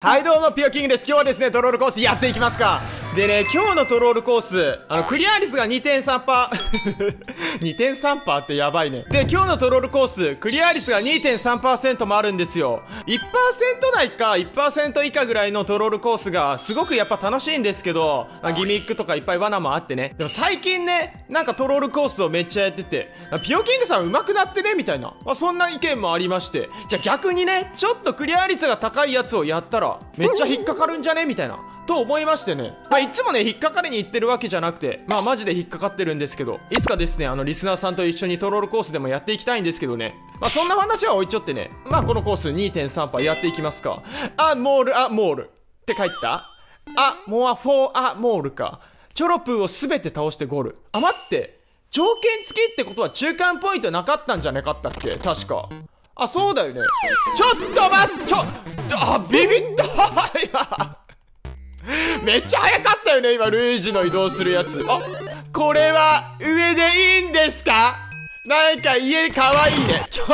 はいどうもピオキングです。今日はですねトロールコースやっていきますか。でね今日のトロールコースあのクリア率が2.3%パー。2.3%ってやばいね。で今日のトロールコースクリア率が2.3%もあるんですよ。1%台か1%以下ぐらいのトロールコースがすごくやっぱ楽しいんですけど、ギミックとかいっぱい罠もあってね。でも最近ねなんかトロールコースをめっちゃやっててピオキングさん上手くなってね？みたいな、まあ、そんな意見もありまして。じゃあ逆にねちょっとクリア率が高いやつをやったらめっちゃ引っかかるんじゃね？みたいな。と思いましてね、まあ、いつもね引っかかりに行ってるわけじゃなくてまあマジで引っかかってるんですけどいつかですねあのリスナーさんと一緒にトロールコースでもやっていきたいんですけどね。まあそんな話は置いちょってねまあこのコース2.3%やっていきますか。あモールあモール。って書いてた？あモアフォーあモールか。チョロプーを全て倒してゴール。あ待って。条件付きってことは中間ポイントなかったんじゃなかったっけ？確か。あそうだよね。ちょっと待っちょあビビった。めっちゃ早かったよね今ルイージの移動するやつ。あこれは上でいいんですか？なんか家かわいいね。ち ょ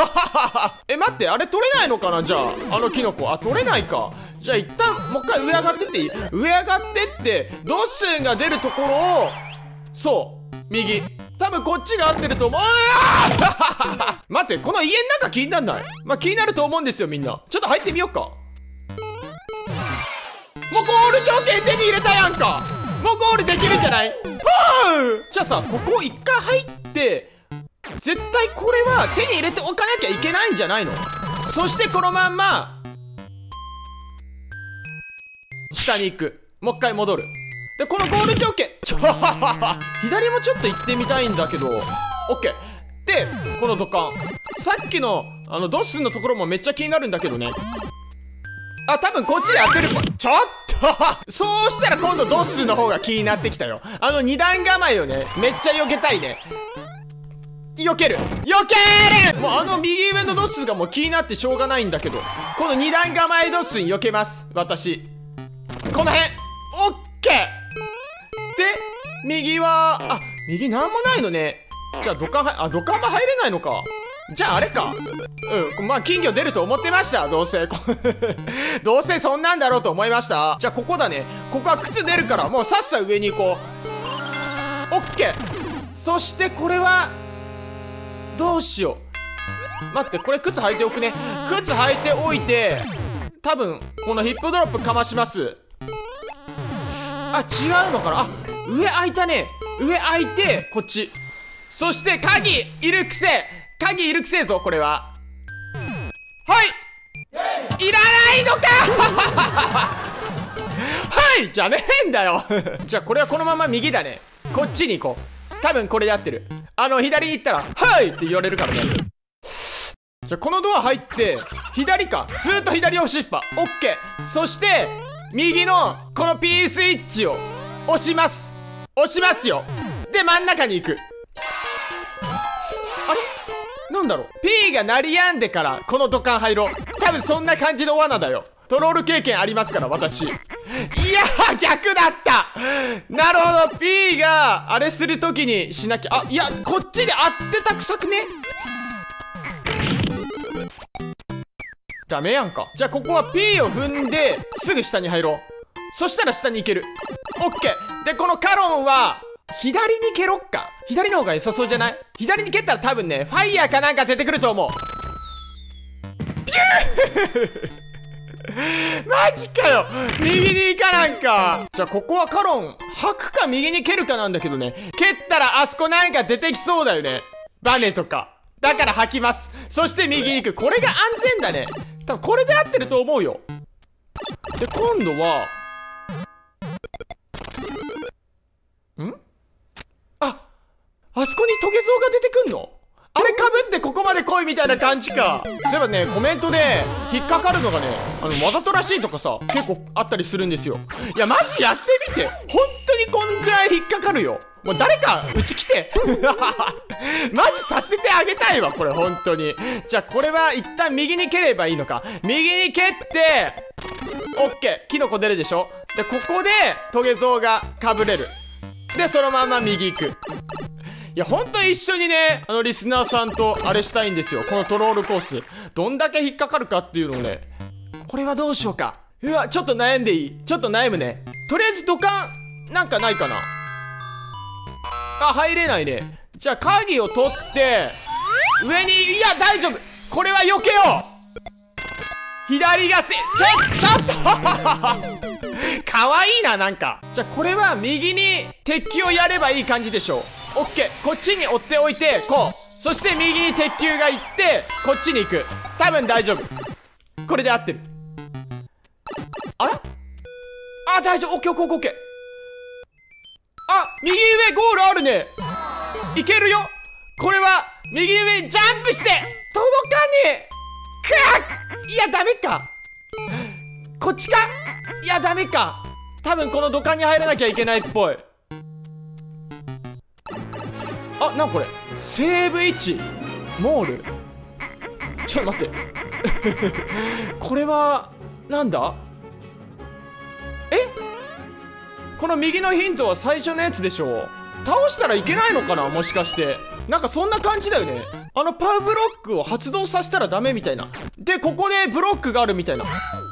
え待ってあれ取れないのかな？じゃああのキノコ。あ取れないか。じゃあ一旦もう一回上上がってっていい？上上がってってドッスンが出るところをそう右。多分こっちが合ってると思う。待ってこの家の中気になんない？まあ気になると思うんですよみんな。ちょっと入ってみようか。ール条件手に入れたやんか。もうゴールできるんじゃない？じゃあさここ一回入って絶対これは手に入れておかなきゃいけないんじゃないの？そしてこのまんま下に行く。もう一回戻る。でこのゴール条件。ち ょ左もちょっと行ってみたいんだけど。オッケーでこの土管。さっきのあのドッスンのところもめっちゃ気になるんだけどね。あ多分こっちで当てる。ちょっと！そうしたら今度ドッスンの方が気になってきたよ。あの二段構えをねめっちゃ避けたいね。避ける。避ける！もうあの右上のドッスがもう気になってしょうがないんだけど。この二段構えドッスン避けます。私。この辺。オッケー！で右はあ右なんもないのね。じゃあ土管あ土管も入れないのか。じゃああれか。うんまあ金魚出ると思ってました。どうせ。どうせそんなんだろうと思いました。じゃあここだね。ここは靴出るからもうさっさ上に行こう。オッケー。そしてこれはどうしよう。待ってこれ靴履いておくね。靴履いておいて多分このヒップドロップかまします。あ違うのかな。あ上開いたね。上開いてこっち。そして鍵いるくせ鍵いるくせえぞこれは。はい。いらないのか！はいじゃねえんだよ。じゃあこれはこのまま右だね。こっちに行こう。多分これで合ってる。あの左に行ったら「はい!」って言われるからね。じゃあこのドア入って左か。ずっと左押しっぱ。オッケー。そして右のこの P スイッチを押します。押しますよ。で真ん中に行く。なんだろう。P が鳴りやんでからこの土管入ろう。多分そんな感じの罠だよ。トロール経験ありますから私。いや逆だった。なるほど。P があれするときにしなきゃ。あいやこっちで合ってたくさくね？ダメやんか。じゃあここは P を踏んですぐ下に入ろう。そしたら下に行ける。オッケー。でこのカロンは左に蹴ろっか。左の方が良さそうじゃない？左に蹴ったら多分ねファイヤーかなんか出てくると思う。ピューマジかよ！右に行かなんか。じゃあここはカロン吐くか右に蹴るかなんだけどね。蹴ったらあそこなんか出てきそうだよね。バネとか。だから吐きます。そして右に行く。これが安全だね。多分これで合ってると思うよ。で今度はあそこにトゲゾウが出てくんの？あれかぶってここまで来いみたいな感じか。そういえばねコメントで引っかかるのがねあのわざとらしいとかさ結構あったりするんですよ。いやマジやってみて。本当にこんくらい引っかかるよ。もう誰かうち来て。マジさせてあげたいわこれ本当に。じゃあこれは一旦右に蹴ればいいのか。右に蹴ってオッケー。キノコ出るでしょ。でここでトゲゾウがかぶれる。でそのまま右行く。いやほんと一緒にねあのリスナーさんとあれしたいんですよ。このトロールコース。どんだけ引っかかるかっていうのをね。これはどうしようか。うわちょっと悩んでいい。ちょっと悩むね。とりあえず土管なんかないかな。あ入れないね。じゃあ鍵を取って上にいや大丈夫。これは避けよう。左がせちょちょっと。かわいいななんか。じゃあこれは右に鉄球をやればいい感じでしょう。オッケー。こっちに追っておいてこう。そして右に鉄球が行ってこっちに行く。多分大丈夫。これで合ってる。あら？あ大丈夫。オッケーオッケーオッケーあ右上ゴールあるね。いけるよ。これは右上ジャンプして届かねえ。くっ。いやダメか。こっちか。いやダメか。多分この土管に入らなきゃいけないっぽい。あなんこれセーブ位置モール。ちょっと待って。これはなんだ？え？この右のヒントは最初のやつでしょう。倒したらいけないのかな？もしかして。なんかそんな感じだよね。あのパウブロックを発動させたらダメみたいな。でここでブロックがあるみたいな。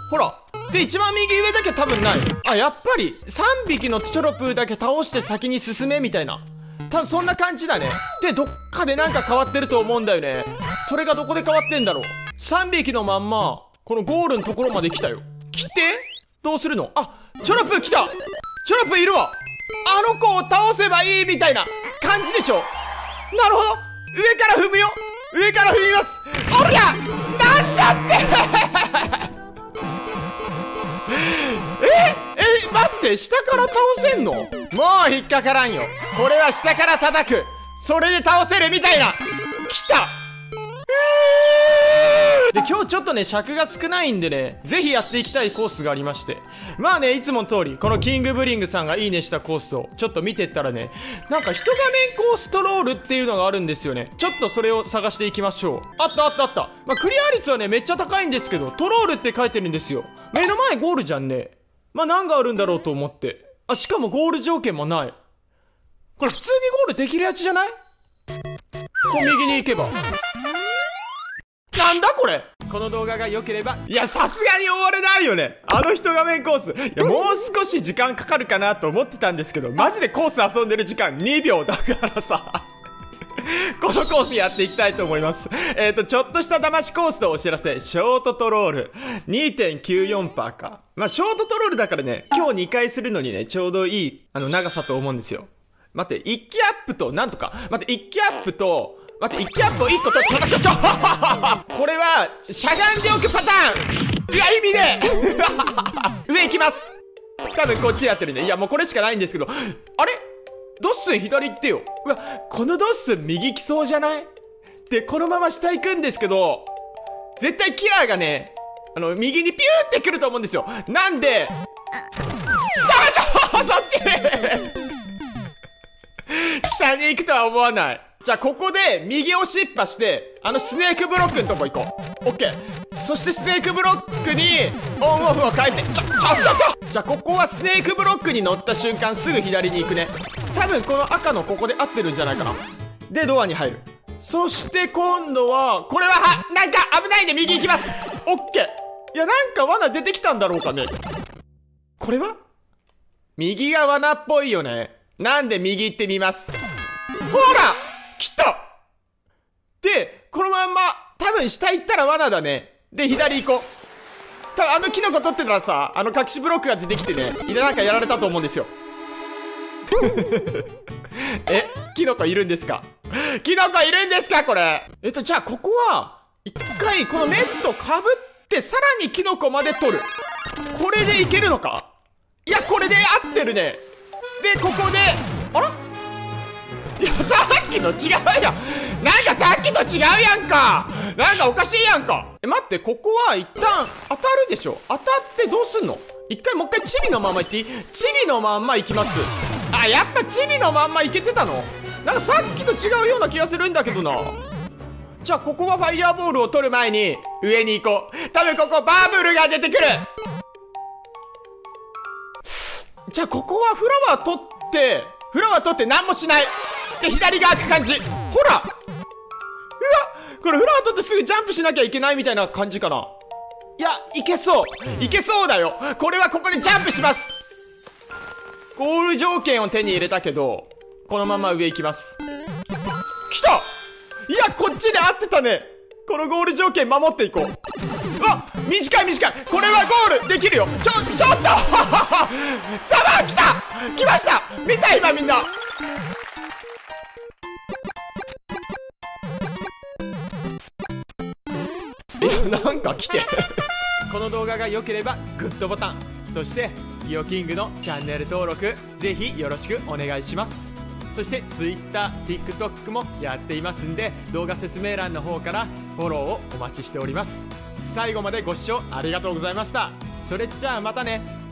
ほら。で一番右上だけ多分ない。あやっぱり3匹のチョロプーだけ倒して先に進めみたいな。多分そんな感じだね。でどっかでなんか変わってると思うんだよね。それがどこで変わってんだろう。3匹のまんまこのゴールのところまで来たよ。来てどうするの？あチョロプ来た。チョロプいるわ。あの子を倒せばいいみたいな感じでしょ。なるほど。上から踏むよ。上から踏みます。おりゃ！なんだって！え？え待って下から倒せんの？もう引っかからんよ。これは下から叩く。それで倒せるみたいな。来た。で今日ちょっとね尺が少ないんでねぜひやっていきたいコースがありまして。まあねいつも通りこのキングブリングさんがいいねしたコースをちょっと見てったらねなんか一画面コーストロールっていうのがあるんですよね。ちょっとそれを探していきましょう。あったあったあった。まあクリア率はねめっちゃ高いんですけどトロールって書いてるんですよ。目の前ゴールじゃんね。まあ何があるんだろうと思って。あしかもゴール条件もない。これ普通にゴールできるやつじゃない？こう右に行けばなんだこれ？この動画が良ければいやさすがに終われないよねあの一画面コースいやもう少し時間かかるかなと思ってたんですけどマジでコース遊んでる時間2秒だからさ このコースやっていきたいと思います。えっ、ー、と、ちょっとした騙しコースとお知らせ。ショートトロール。2.94%か。まあ、ショートトロールだからね、今日2回するのにね、ちょうどいい、あの、長さと思うんですよ。待って、1機アップと、なんとか。待って、1機アップと、待って1キャップを1個とちょちょちょこれはしゃがんでおくパターンうわ意味ね上行きます多分こっちやってるねいやもうこれしかないんですけどあれドッスン左行ってようわこのドッスン右来そうじゃないでこのまま下行くんですけど絶対キラーがねあの右にピューってくると思うんですよなんでちょちょそっち 下に行くとは思わない。じゃあここで右押しっぱしてあのスネークブロックのとこ行こう。オッケー。そしてスネークブロックにオンオフを変えてちょちょちょっとじゃあここはスネークブロックに乗った瞬間すぐ左に行くね多分この赤のここで合ってるんじゃないかなでドアに入るそして今度はこれははなんか危ないんで右行きますオッケーいやなんか罠出てきたんだろうかねこれは右が罠っぽいよねなんで右行ってみます？ほら来たで、このまんま、多分下行ったら罠だね。で、左行こう。多分あのキノコ取ってたらさ、あの隠しブロックが出てきてね、いらなんかやられたと思うんですよ。え、キノコいるんですか？キノコいるんですかこれ？えっと、じゃあここは、一回このネットかぶって、さらにキノコまで取る。これでいけるのか？いや、これで合ってるね。で、ここで、あら？いやさっきの違うやん。なんかさっきと違うやんか。なんかおかしいやんか。え待ってここは一旦当たるでしょ。当たってどうすんの？一回もう一回チビのまんまいっていい？チビのまんま行きます。あやっぱチビのまんまいけてたの？なんかさっきと違うような気がするんだけどな。じゃあここはファイヤーボールを取る前に上に行こう。多分ここバブルが出てくる。じゃあここはフラワー取ってフラワー取って何もしない。で左が開く感じ。ほら。うわこれフラワー取ってすぐジャンプしなきゃいけないみたいな感じかな。いやいけそう。いけそうだよ。これはここでジャンプします。ゴール条件を手に入れたけどこのまま上行きます。来た。いやこっちで合ってたね。このゴール条件守っていこう。あ短い短い。これはゴールできるよ。ちょちょっと。ザバー来た。来ました。見た今みんな。いやなんか来て。この動画が良ければグッドボタン。そしてイオキングのチャンネル登録ぜひよろしくお願いします。そして TwitterTikTok もやっていますんで動画説明欄の方からフォローをお待ちしております。最後までご視聴ありがとうございました。それじゃあまたね。